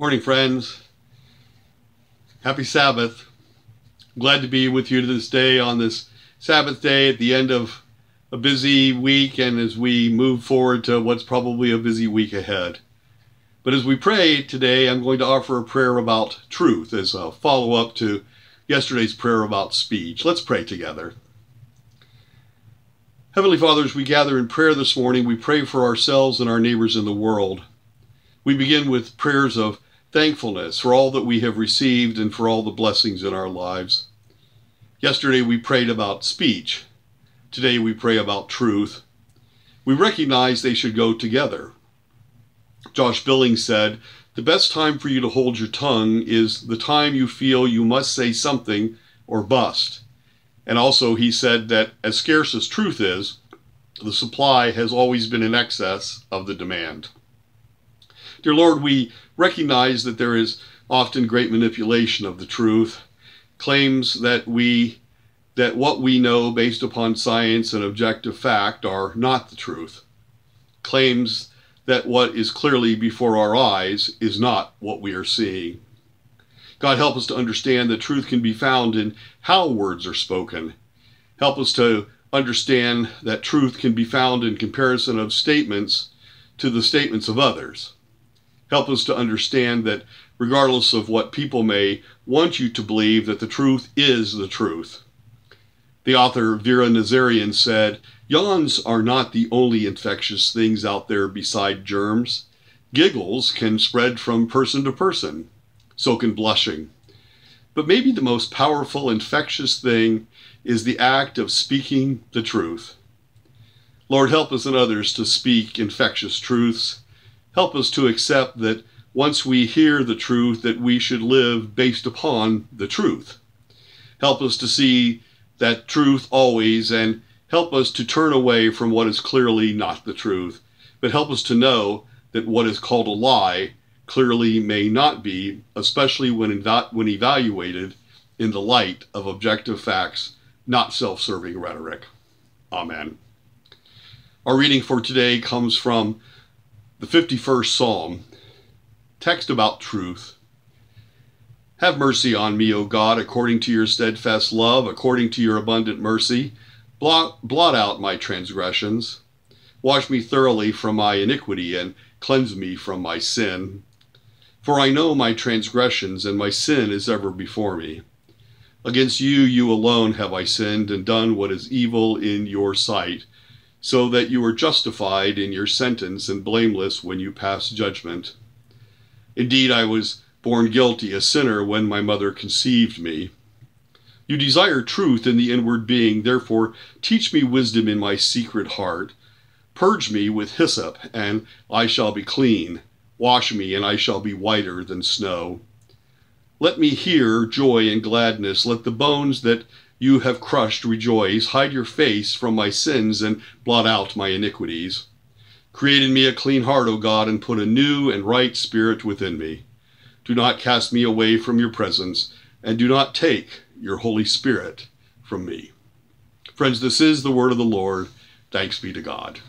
Morning, friends. Happy Sabbath. glad to be with you this day on this Sabbath day at the end of a busy week and as we move forward to what's probably a busy week ahead. But as we pray today, I'm going to offer a prayer about truth as a follow up to yesterday's prayer about speech. Let's pray together. Heavenly Father, as we gather in prayer this morning, we pray for ourselves and our neighbors in the world. We begin with prayers of thankfulness for all that we have received and for all the blessings in our lives. Yesterday we prayed about speech. Today we pray about truth. We recognize they should go together. Josh Billings said, The best time for you to hold your tongue is the time you feel you must say something or bust. And also, he said that as scarce as truth is, the supply has always been in excess of the demand. Dear Lord, we recognize that there is often great manipulation of the truth, claims that we that what we know based upon science and objective fact are not the truth, claims that what is clearly before our eyes is not what we are seeing. God, help us to understand that truth can be found in how words are spoken. Help us to understand that truth can be found in comparison of statements to the statements of others help us to understand that regardless of what people may want you to believe, that the truth is the truth. The author Vera Nazarian said, Yawns are not the only infectious things out there beside germs. Giggles can spread from person to person. So can blushing. But maybe the most powerful infectious thing is the act of speaking the truth. Lord, help us and others to speak infectious truths help us to accept that once we hear the truth that we should live based upon the truth. Help us to see that truth always and help us to turn away from what is clearly not the truth, but help us to know that what is called a lie clearly may not be, especially when, when evaluated in the light of objective facts, not self serving rhetoric. Amen. Our reading for today comes from the 51st Psalm, text about truth. Have mercy on me, O God, according to your steadfast love, according to your abundant mercy. Blot, blot out my transgressions. Wash me thoroughly from my iniquity and cleanse me from my sin. For I know my transgressions, and my sin is ever before me. Against you, you alone have I sinned and done what is evil in your sight so that you are justified in your sentence and blameless when you pass judgment. Indeed, I was born guilty, a sinner, when my mother conceived me. You desire truth in the inward being, therefore teach me wisdom in my secret heart. Purge me with hyssop, and I shall be clean. Wash me, and I shall be whiter than snow. Let me hear joy and gladness. Let the bones that you have crushed, rejoice. Hide your face from my sins and blot out my iniquities. Create in me a clean heart, O God, and put a new and right spirit within me. Do not cast me away from your presence, and do not take your Holy Spirit from me. Friends, this is the word of the Lord. Thanks be to God.